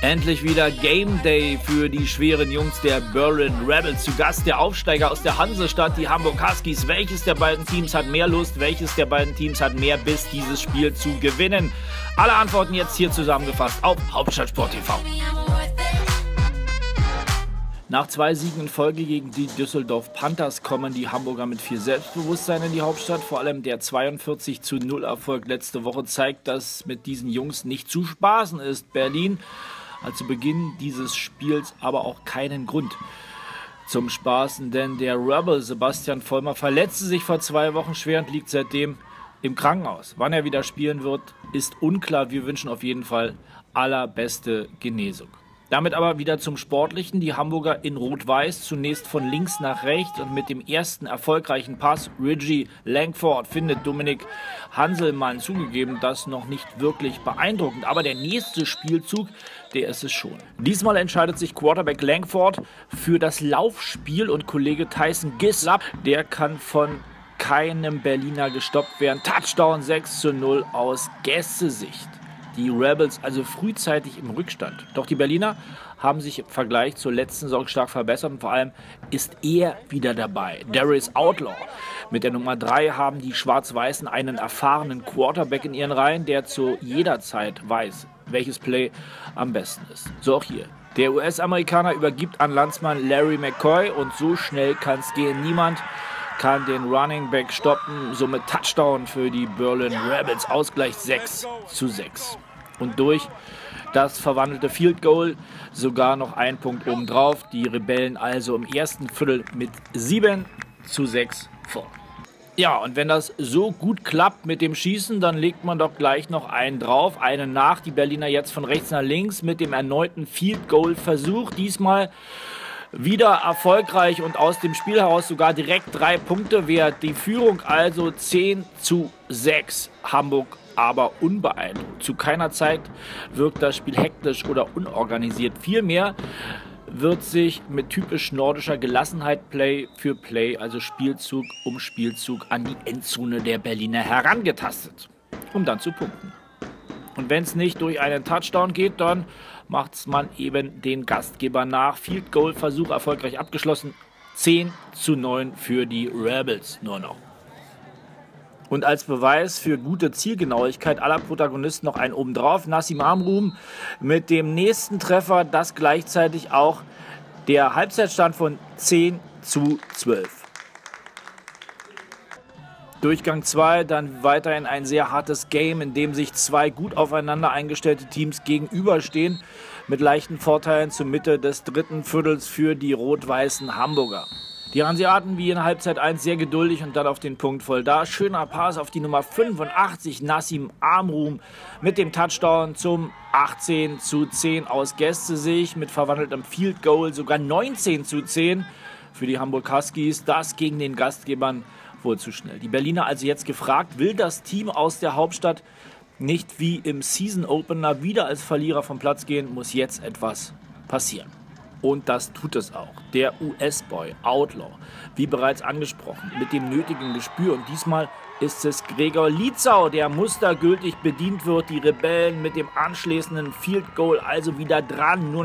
Endlich wieder Game Day für die schweren Jungs der Berlin Rebels. Zu Gast der Aufsteiger aus der Hansestadt, die Hamburg Huskies. Welches der beiden Teams hat mehr Lust? Welches der beiden Teams hat mehr Biss, dieses Spiel zu gewinnen? Alle Antworten jetzt hier zusammengefasst auf Hauptstadtsport TV. Nach zwei Siegen in Folge gegen die Düsseldorf Panthers kommen die Hamburger mit viel Selbstbewusstsein in die Hauptstadt. Vor allem der 42 zu 0 Erfolg letzte Woche zeigt, dass mit diesen Jungs nicht zu spaßen ist. Berlin hat zu Beginn dieses Spiels aber auch keinen Grund zum Spaßen, denn der Rebel Sebastian Vollmer verletzte sich vor zwei Wochen schwer und liegt seitdem im Krankenhaus. Wann er wieder spielen wird, ist unklar. Wir wünschen auf jeden Fall allerbeste Genesung. Damit aber wieder zum Sportlichen. Die Hamburger in Rot-Weiß zunächst von links nach rechts und mit dem ersten erfolgreichen Pass Reggie Langford findet Dominik Hanselmann zugegeben, das noch nicht wirklich beeindruckend. Aber der nächste Spielzug, der ist es schon. Diesmal entscheidet sich Quarterback Langford für das Laufspiel und Kollege Tyson Gissab, der kann von keinem Berliner gestoppt werden. Touchdown 6 zu 0 aus Gästesicht die Rebels also frühzeitig im Rückstand. Doch die Berliner haben sich im Vergleich zur letzten Saison stark verbessert und vor allem ist er wieder dabei. Darius Outlaw. Mit der Nummer 3 haben die Schwarz-Weißen einen erfahrenen Quarterback in ihren Reihen, der zu jeder Zeit weiß, welches Play am besten ist. So auch hier. Der US-Amerikaner übergibt an Landsmann Larry McCoy und so schnell kann es gehen. Niemand kann den Running Back stoppen. Somit Touchdown für die Berlin Rebels. Ausgleich 6 zu 6. Und durch das verwandelte Field Goal sogar noch ein Punkt obendrauf. Die Rebellen also im ersten Viertel mit 7 zu 6 vor. Ja, und wenn das so gut klappt mit dem Schießen, dann legt man doch gleich noch einen drauf, einen nach. Die Berliner jetzt von rechts nach links mit dem erneuten Field Goal Versuch. Diesmal wieder erfolgreich und aus dem Spiel heraus sogar direkt drei Punkte wert. Die Führung also 10 zu 6. Hamburg aber unbeeindruckt. Zu keiner Zeit wirkt das Spiel hektisch oder unorganisiert. Vielmehr wird sich mit typisch nordischer Gelassenheit Play für Play, also Spielzug um Spielzug, an die Endzone der Berliner herangetastet, um dann zu punkten. Und wenn es nicht durch einen Touchdown geht, dann macht man eben den Gastgeber nach. Field Goal Versuch erfolgreich abgeschlossen. 10 zu 9 für die Rebels nur noch. Und als Beweis für gute Zielgenauigkeit aller Protagonisten noch ein obendrauf. Nassim Amrum mit dem nächsten Treffer, das gleichzeitig auch der Halbzeitstand von 10 zu 12. Durchgang 2, dann weiterhin ein sehr hartes Game, in dem sich zwei gut aufeinander eingestellte Teams gegenüberstehen, mit leichten Vorteilen zur Mitte des dritten Viertels für die rot-weißen Hamburger. Die Hanseaten wie in Halbzeit 1 sehr geduldig und dann auf den Punkt voll da. Schöner Pass auf die Nummer 85, Nassim Amrum mit dem Touchdown zum 18 zu 10 aus Gästesicht mit verwandeltem Field Goal sogar 19 zu 10 für die Hamburg Huskies. Das gegen den Gastgebern wohl zu schnell. Die Berliner also jetzt gefragt, will das Team aus der Hauptstadt nicht wie im Season Opener wieder als Verlierer vom Platz gehen, muss jetzt etwas passieren. Und das tut es auch. Der US-Boy Outlaw, wie bereits angesprochen, mit dem nötigen Gespür. Und diesmal ist es Gregor Lietzau, der mustergültig bedient wird. Die Rebellen mit dem anschließenden Field Goal also wieder dran. Nur